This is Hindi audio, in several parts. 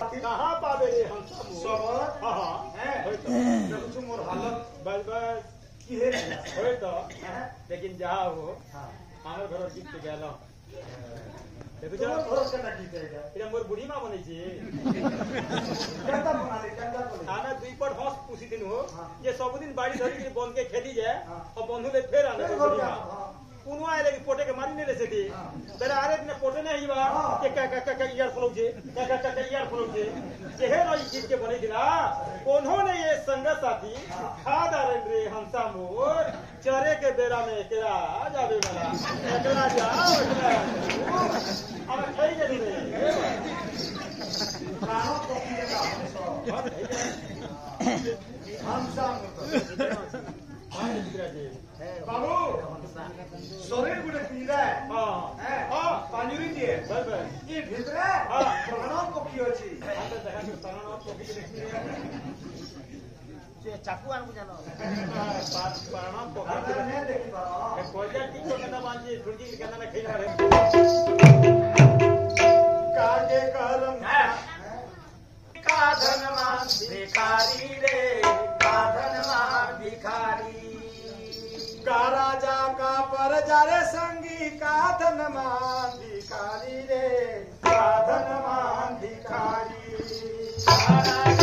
कहाँ पावे रे हम सब? हाँ हाँ। हैं। जब मोर हालत बस बस। की है होय तो। लेकिन जहा हो हाँ। हमर घर जीत के गेलो देखो जरा भरोस का की जाएगा इरा मोर बुढ़ी माँ बनै छी कंदा बना ले कंदा बना आना दुई पर हंस पूछी दिन हो। हाँ। जे सब दिन बाड़ी धरी के बंद के खेती जाए। हाँ। और बंधु ले फेर आना तो उनवा आए लगी पोटे के मारी नहीं ले सके तेरे आरे ने पोटे नहीं बा के का का का ईयर फलो जे का का का ईयर फलो जे जेहे रही चीज़ के बने दिला उन्होंने ये संग साथी हाँ खाद आरे रे हंसा मोर चरे के बेरा में एकरा जावे वाला एकरा जाओ एकरा अब कई जदी रे प्राणों को हंसा मोर तो बाबू सोरेर गुटे पिंजरा है हां हां पांजुरी दिए बल बल ये भितर है हां प्राणो पक्षी अछि आते देखा प्राणो पक्षी देखि से चाकू आन बुझानो प्राणो पक्षी ने देखि पारो ए कोजा की कोना बाजी झुंडी केना खेल रे काके करम का धन मान भिखारी रे। का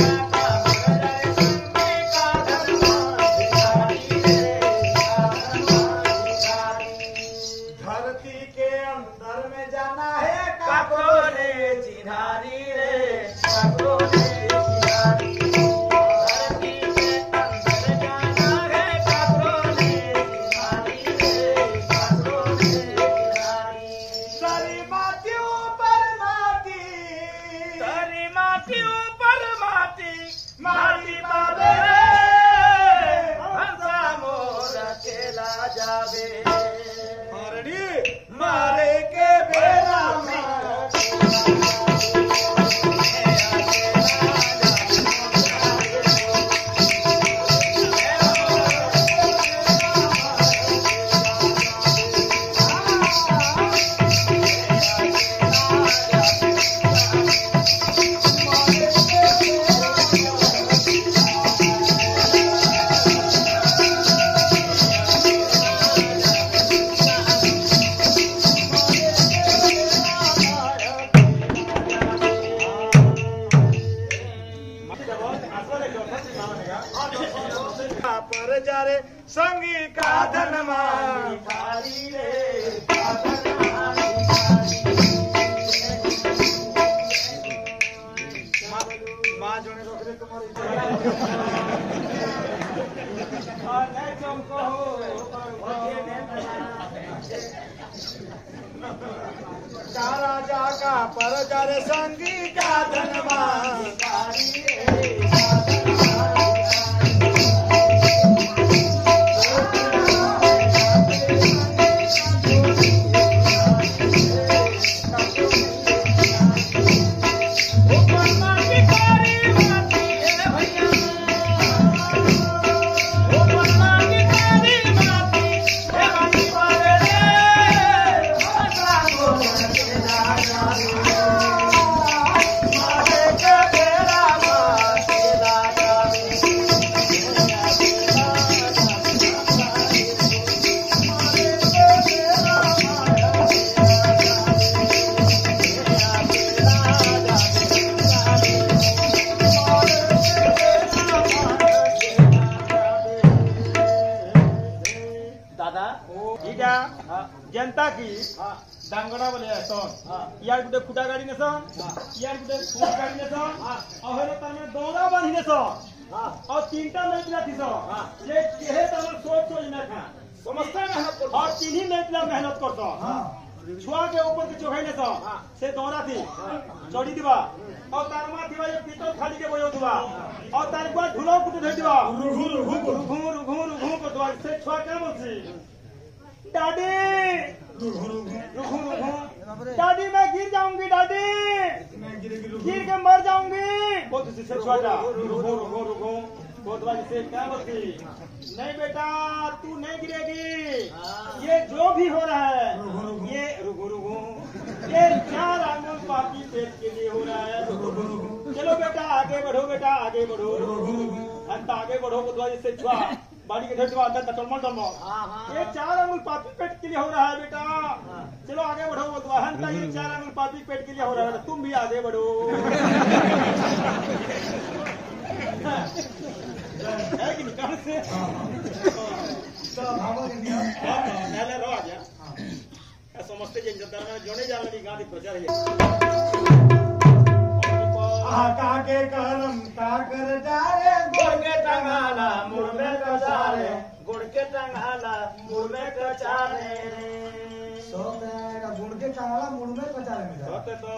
पर जारे संगी का धन रे काधन मान भिखारी माँ जोने रख दे तुम्हारी नहीं चमको का राजा का पर जरे संगी का धनवान भिखारी যেন্তা কি ডাঙ্গরা বলে আসন ইয়ার গোটে খুটা গাড়ি নেছন ইয়ার গোটে ফুট গাড়ি নেছন অহের তার মানে দৌড়া বাঁধি নেছন আর তিনটা নেইতলা থিস যে কেহে তার সোচ চলি না খা সমস্যা না আর তিনহি নেইতলা মেহনত করত ছুয়াকে উপর কি চোখাই নেছ সে দৌড়া থি চড়ি দিবা আর তার মা থিবা যে পিতল খালিকে বইও দিবা আর তার গুয়া ঢুলো কুটে ধই দিবা রুঘু রুঘু রুঘু রুঘু রুঘু করদবা সে ছুয়া কে বলছি दादी। रुघु रुघु दादी मैं गिर जाऊँगी दादी। गिर के मर जाऊँगी। बहुत से छोटा रुको रुको रुको बहुत बारी से क्या बोलती नहीं बेटा तू नहीं गिरेगी। ये जो भी हो रहा है ये रुको रुको। ये चार आंगुल पापी पेट के लिए हो रहा है। चलो बेटा आगे बढ़ो बेटा आगे बढ़ो। अंत आगे बढ़ो बारी से छुआ बाड़ी के धरती अंदर टलमल टलमल ये चार आंगुल पापी पेट के लिए हो रहा है बेटा। चलो आगे बढ़ो वो वाहन का ये चार आंगुल पापी पेट के लिए हो रहा है। तुम भी आगे बढ़ो। है कि नहीं? कहाँ से? रहो आ गया समझते जे जंतर में जोने जा रही गाड़ी प्रचार है। आका के करम का कर जारे गुड़ के टंगाला मुड़ में कचारे गुड़ के टंगाला मुड़ में कचारे गुड़ के चांगला मुड़ में पचारे में होते तो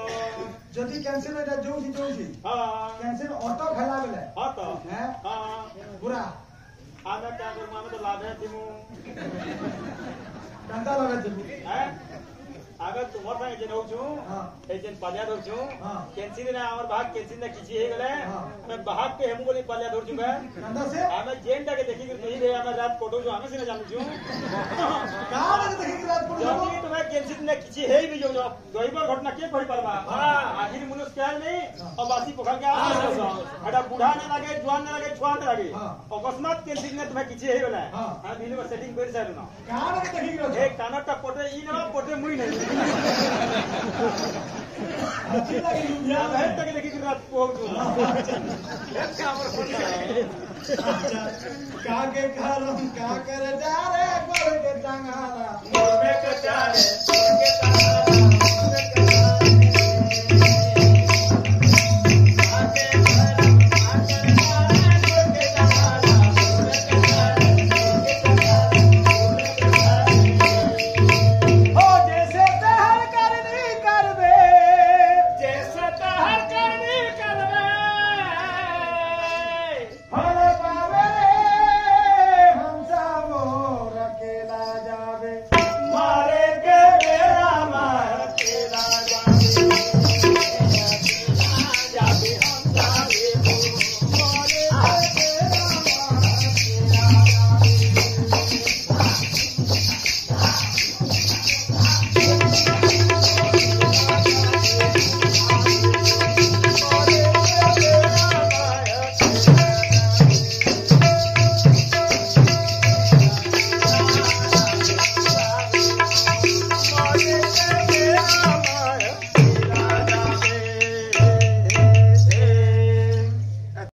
যদি ক্যান্সেল এটা যোছি যোছি हाँ ক্যান্সেল অটো খেলা বেলে हाँ तो হ্যাঁ हाँ পুরা आधा क्या करूँ मैं तो लाभ है तिमु কান্দা লাগা দিবি हैं આગળ તુમર સંગે જેને હોઉં છું એ જેને પાલ્યા ધોર છું કેન્સી ને અમાર ભાગ કેન્સી ને ખીચી હે ગલે અમે ભાગ પે હેમુ બોલી પાલ્યા ધોર છું કે અમે જેન ડાકે દેખી ગયું નહીં રે અમે રાત કોટો છું અમે સિને જાણું છું કા ડાકે દેખી ગયું રાત કોટો છું તમે કેન્સી ને ખીચી હે બી જો ગઈબર ઘટના કે પડી પરવા હા આખિર મુનુસ ક્યાં નહીં और बासी पोखर के आस हटा बूढ़ा ने लगे जवान ने लगे छुआ ने लगे अकस्मात केंद्रित ने तुम्हें किछे हे बनाए हाँ बिल में सेटिंग कर सर ना का लगे देखि रो एक काना टा पोटे ई ना पोटे मुई नहीं अच्छी लगी या लुधिया तक देखी कि रात पहुंचू का के करम का कर जा रे गोड़ के टांगाला मुड़ में कचारे गुड़ के टंगाला